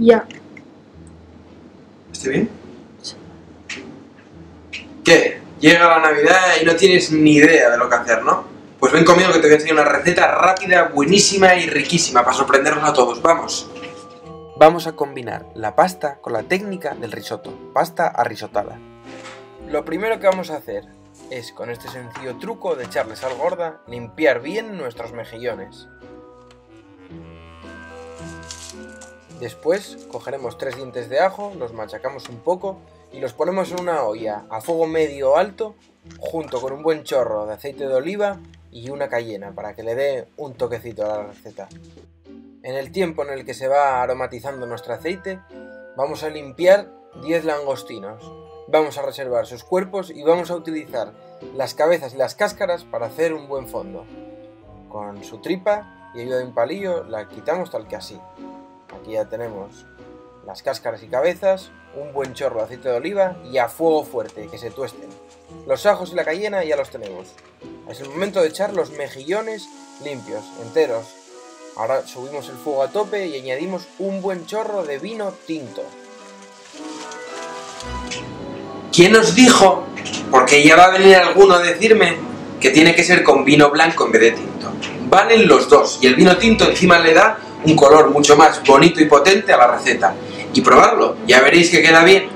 Ya. ¿Estoy bien? ¿Qué? Llega la Navidad y no tienes ni idea de lo que hacer, ¿no? Pues ven conmigo que te voy a enseñar una receta rápida, buenísima y riquísima para sorprendernos a todos. ¡Vamos! Vamos a combinar la pasta con la técnica del risotto, pasta arrisotada. Lo primero que vamos a hacer es, con este sencillo truco de echarle sal gorda, limpiar bien nuestros mejillones. Después cogeremos tres dientes de ajo, los machacamos un poco y los ponemos en una olla a fuego medio alto junto con un buen chorro de aceite de oliva y una cayena para que le dé un toquecito a la receta. En el tiempo en el que se va aromatizando nuestro aceite, vamos a limpiar 10 langostinos. Vamos a reservar sus cuerpos y vamos a utilizar las cabezas y las cáscaras para hacer un buen fondo. Con su tripa y ayuda de un palillo la quitamos tal que así. Aquí ya tenemos las cáscaras y cabezas, un buen chorro de aceite de oliva y a fuego fuerte, que se tuesten. Los ajos y la cayena ya los tenemos. Es el momento de echar los mejillones limpios, enteros. Ahora subimos el fuego a tope y añadimos un buen chorro de vino tinto. ¿Quién os dijo? Porque ya va a venir alguno a decirme que tiene que ser con vino blanco en vez de tinto. Valen los dos y el vino tinto encima le da un color mucho más bonito y potente a la receta. Y probarlo, ya veréis que queda bien.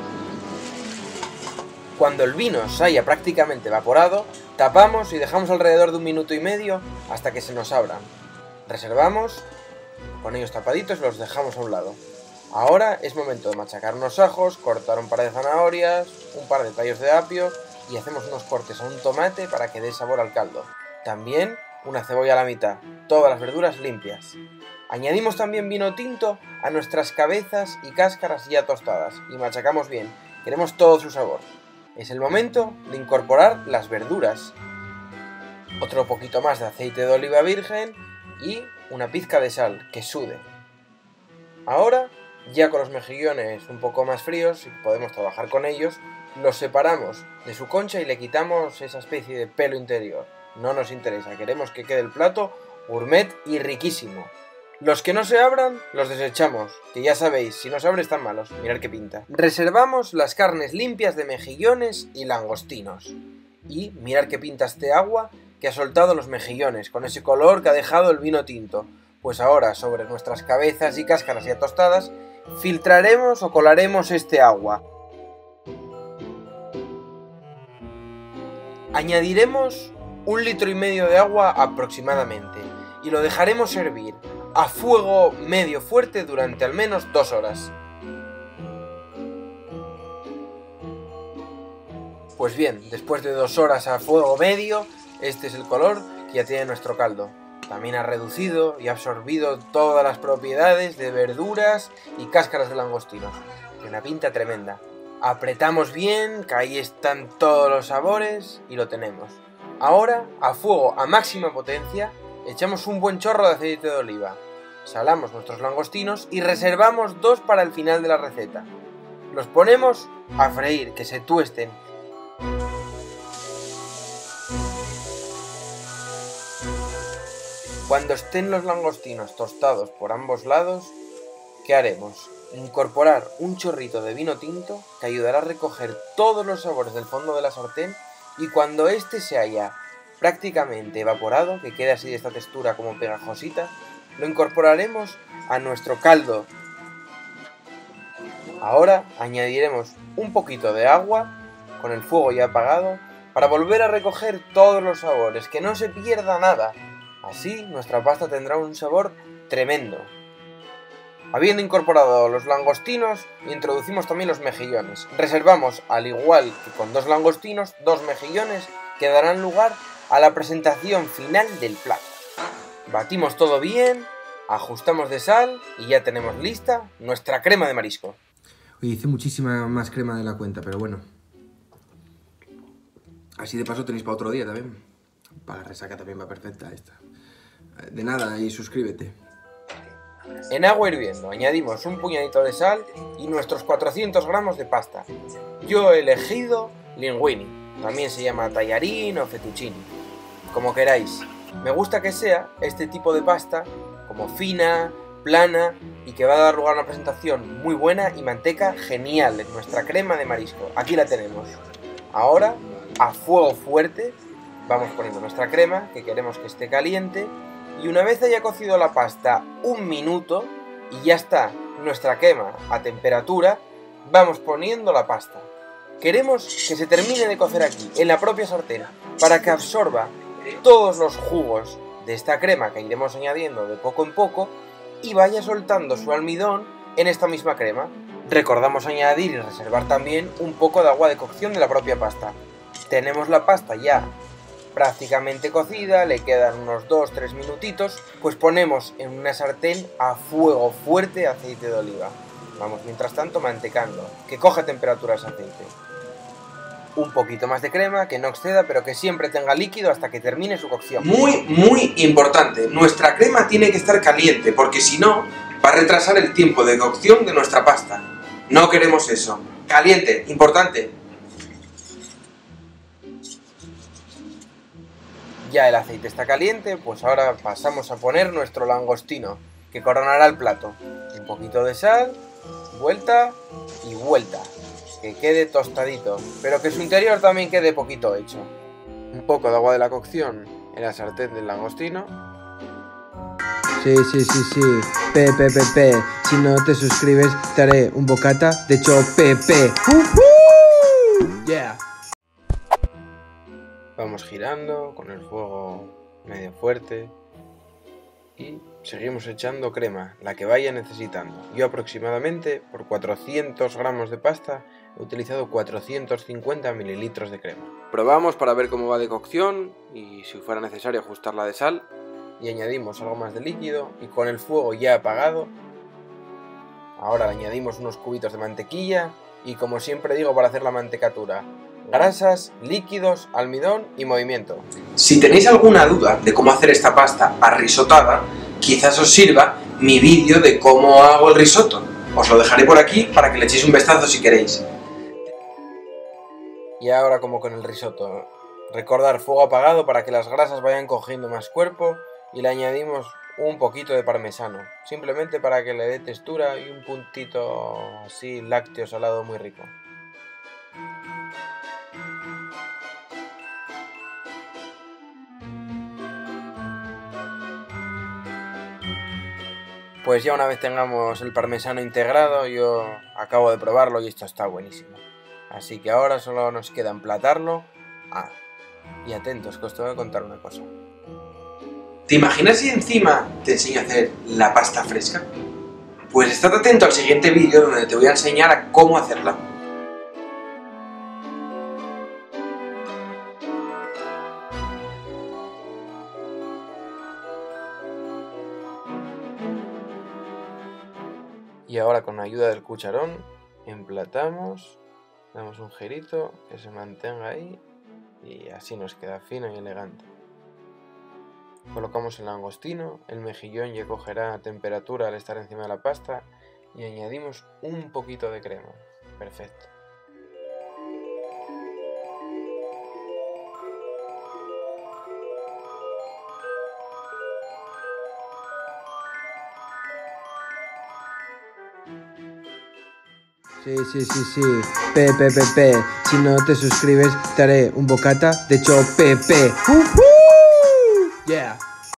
Cuando el vino se haya prácticamente evaporado, tapamos y dejamos alrededor de un minuto y medio hasta que se nos abran. Reservamos, con ellos tapaditos los dejamos a un lado. Ahora es momento de machacar unos ajos, cortar un par de zanahorias, un par de tallos de apio y hacemos unos cortes a un tomate para que dé sabor al caldo. También una cebolla a la mitad, todas las verduras limpias. Añadimos también vino tinto a nuestras cabezas y cáscaras ya tostadas y machacamos bien. Queremos todo su sabor. Es el momento de incorporar las verduras. Otro poquito más de aceite de oliva virgen y una pizca de sal que sude. Ahora, ya con los mejillones un poco más fríos y podemos trabajar con ellos, los separamos de su concha y le quitamos esa especie de pelo interior. No nos interesa, queremos que quede el plato gourmet y riquísimo. Los que no se abran, los desechamos, que ya sabéis, si no se abren están malos, mirad qué pinta. Reservamos las carnes limpias de mejillones y langostinos. Y mirad qué pinta este agua que ha soltado los mejillones, con ese color que ha dejado el vino tinto. Pues ahora, sobre nuestras cabezas y cáscaras ya tostadas, filtraremos o colaremos este agua. Añadiremos un litro y medio de agua aproximadamente y lo dejaremos hervir a fuego medio fuerte durante al menos dos horas. Pues bien, después de dos horas a fuego medio, este es el color que ya tiene nuestro caldo. También ha reducido y absorbido todas las propiedades de verduras y cáscaras de langostinos. Tiene una pinta tremenda. Apretamos bien, que ahí están todos los sabores y lo tenemos. Ahora, a fuego a máxima potencia, echamos un buen chorro de aceite de oliva, salamos nuestros langostinos y reservamos dos para el final de la receta. Los ponemos a freír, que se tuesten. Cuando estén los langostinos tostados por ambos lados, ¿qué haremos? Incorporar un chorrito de vino tinto que ayudará a recoger todos los sabores del fondo de la sartén y cuando éste se haya prácticamente evaporado, que quede así de esta textura como pegajosita, lo incorporaremos a nuestro caldo. Ahora añadiremos un poquito de agua con el fuego ya apagado para volver a recoger todos los sabores, que no se pierda nada. Así nuestra pasta tendrá un sabor tremendo. Habiendo incorporado los langostinos, introducimos también los mejillones. Reservamos, al igual que con dos langostinos, dos mejillones que darán lugar a la presentación final del plato. Batimos todo bien, ajustamos de sal y ya tenemos lista nuestra crema de marisco. Oye, hice muchísima más crema de la cuenta, pero bueno. Así de paso tenéis para otro día también. Para la resaca también va perfecta esta. De nada, y suscríbete. En agua hirviendo añadimos un puñadito de sal y nuestros 400 gramos de pasta. Yo he elegido linguini, también se llama tallarín o fettuccine, como queráis. Me gusta que sea este tipo de pasta como fina, plana y que va a dar lugar a una presentación muy buena y manteca genial en nuestra crema de marisco. Aquí la tenemos. Ahora, a fuego fuerte, vamos poniendo nuestra crema, que queremos que esté caliente, y una vez haya cocido la pasta un minuto y ya está nuestra crema a temperatura, vamos poniendo la pasta. Queremos que se termine de cocer aquí, en la propia sartén, para que absorba todos los jugos de esta crema que iremos añadiendo de poco en poco y vaya soltando su almidón en esta misma crema. Recordamos añadir y reservar también un poco de agua de cocción de la propia pasta. Tenemos la pasta ya prácticamente cocida, le quedan unos 2-3 minutitos, pues ponemos en una sartén a fuego fuerte aceite de oliva. Vamos mientras tanto mantecando, que coja temperatura ese aceite. Un poquito más de crema, que no exceda, pero que siempre tenga líquido hasta que termine su cocción. Muy, muy importante, nuestra crema tiene que estar caliente, porque si no, va a retrasar el tiempo de cocción de nuestra pasta. No queremos eso. Caliente, importante. Ya el aceite está caliente, pues ahora pasamos a poner nuestro langostino, que coronará el plato. Un poquito de sal, vuelta y vuelta. Que quede tostadito, pero que su interior también quede poquito hecho. Un poco de agua de la cocción en la sartén del langostino. Sí, sí, sí, sí. P, P, P, P. Si no te suscribes, te haré un bocata de chopepe. ¡Uh Yeah. Vamos girando con el fuego medio fuerte y seguimos echando crema, la que vaya necesitando. Yo aproximadamente por 400 gramos de pasta he utilizado 450 mililitros de crema. Probamos para ver cómo va de cocción y si fuera necesario ajustarla de sal y añadimos algo más de líquido y con el fuego ya apagado ahora le añadimos unos cubitos de mantequilla y como siempre digo para hacer la mantecatura grasas, líquidos, almidón y movimiento. Si tenéis alguna duda de cómo hacer esta pasta arrisotada, quizás os sirva mi vídeo de cómo hago el risotto. Os lo dejaré por aquí para que le echéis un vistazo si queréis. Y ahora como con el risotto, recordar fuego apagado para que las grasas vayan cogiendo más cuerpo y le añadimos un poquito de parmesano, simplemente para que le dé textura y un puntito así lácteo salado muy rico. Pues ya una vez tengamos el parmesano integrado, yo acabo de probarlo y esto está buenísimo. Así que ahora solo nos queda emplatarlo. Ah, y atentos, que os tengo que contar una cosa. ¿Te imaginas si encima te enseño a hacer la pasta fresca? Pues estate atento al siguiente vídeo donde te voy a enseñar a cómo hacerla. Y ahora con ayuda del cucharón emplatamos, damos un girito que se mantenga ahí y así nos queda fino y elegante. Colocamos el langostino, el mejillón ya cogerá temperatura al estar encima de la pasta y añadimos un poquito de crema. Perfecto. Sí, sí, sí, sí. P, P, P, P. Si no te suscribes, te haré un bocata de chopepe. ¡Uh Yeah.